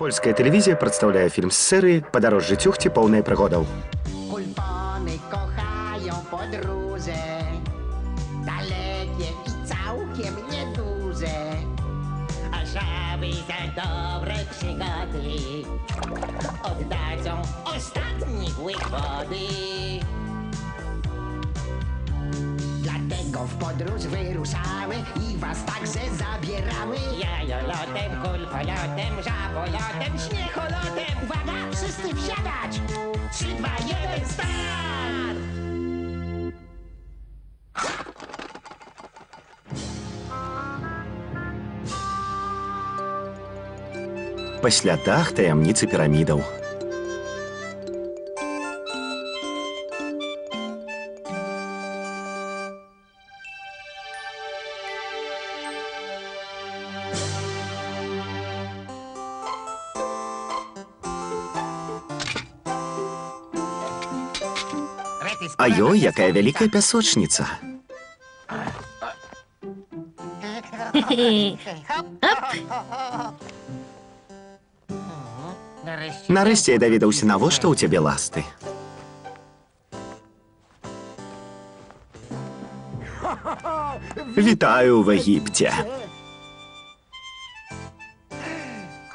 Польская тэлевізія прадстаўляе фільм з серыі падарожжы цюхці поўнай прыгодаў. Kulpony kochają podróże Dalekie i całkiem Dlatego w podróż wyruszamy I was także zabieramy Jajolotem, kulpolotem, żabolotem, śmiecholotem Uwaga, wszyscy wsiadać! 3, 2, 1, start! Па слядах таямніцы пірамідаў. А ёй, якая вялікая пясочніца. Нарэшце я даведаўся, навошта ў цябе ласты. Вітаю в Егіпце.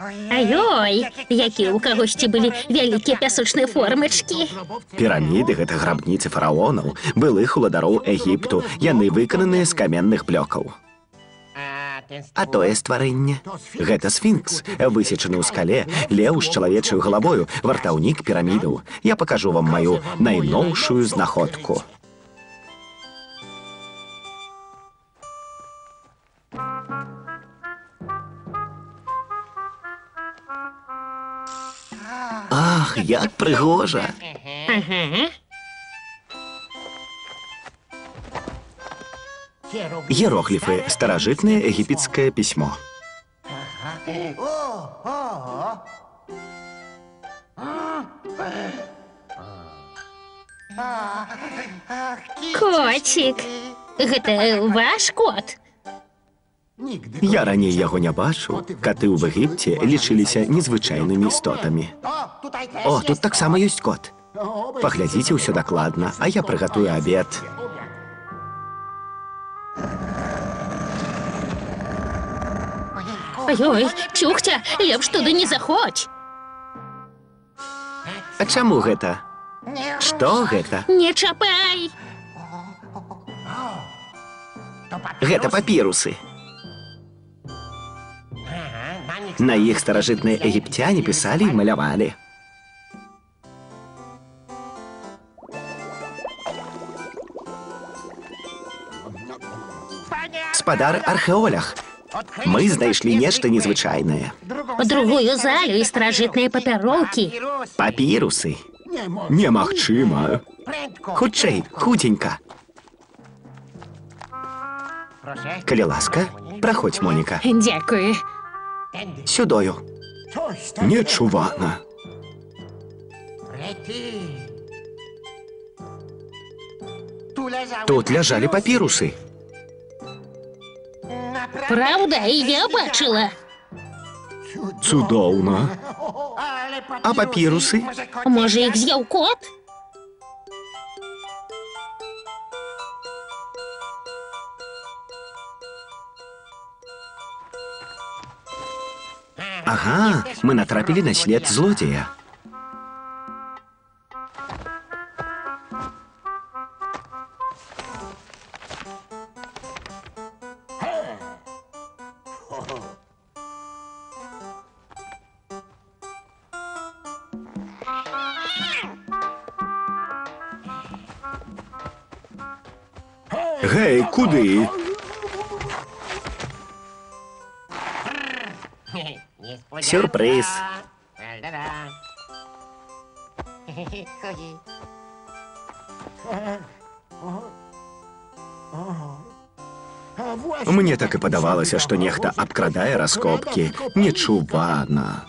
Аёй, якія ў кагосьці былі вялікія пясочныя формачкі. Піраміды гэта грабніцы фараонаў, былых уладароў Егіпту. Яны выкананыя з каменных блёкаў. А тое стварэнне. Гэта сфінкс, высечаны ў скале, леў з чалавечаю галавою, вартаўнік пірамідаў. Я пакажу вам маю найноўшую знаходку. Ах, як прыгожа! Ага. Іерогліфы старажытнае егіпецкае пісьмо. Коцік. Гэта ваш кот. Я раней яго не бачыў. Каты ў Егіпце лічыліся незвычайнымі істотамі. О, тут таксама ёсць кот. Паглядзіце ўсё дакладна, а я прыгатую абед. Аёй, чухця, лепш туды не заходь. А чаму гэта? Што гэта? Не чапай. Гэта папірусы. На іх старажытныя егіпцяне пісалі і малявалі. Спадар археолях. Мы знайшлі нешта незвычайнае. Другую залю і старажытныя папяроўкі. Папірусы. Немагчыма. Хутчэй, хутенька. Калі ласка, праходзь, Моніка. Дзякую. Сюдою. Нечувана. Тут ляжалі папірусы. Праўда, і я бачыла. Цудоўна. А папірусы? Можа, іх з'еў кот? Ага, мы натрапілі на след злодзея. Гей, куди? Сюрприз. Мне так і падавалася, што нехта абкрадае раскопкі. Нечувана.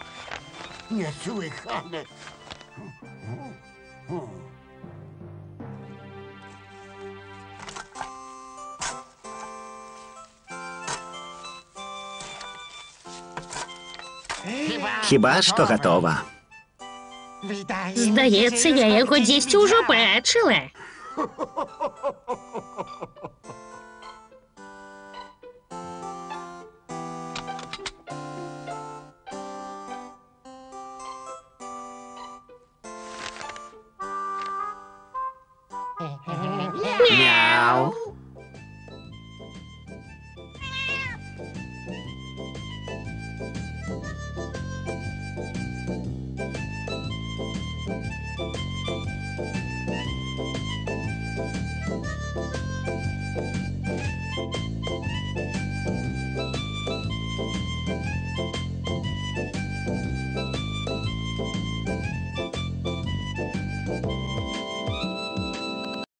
Хіба що готова. Здається, я його десь уже бачила. Мяу.